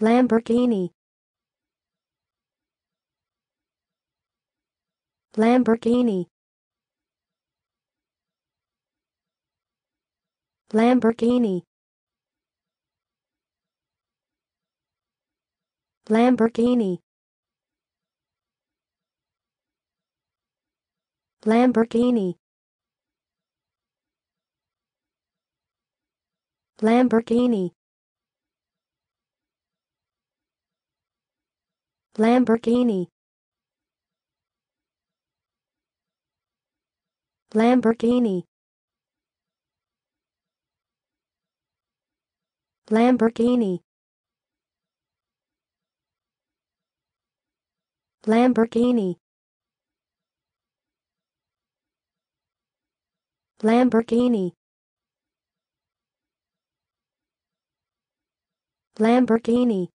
Lamborghini. Lamborghini. Lamborghini. Lamborghini. Lamborghini. Lamborghini Lamborghini. Lamborghini. Lamborghini. Lamborghini. Lamborghini. Lamborghini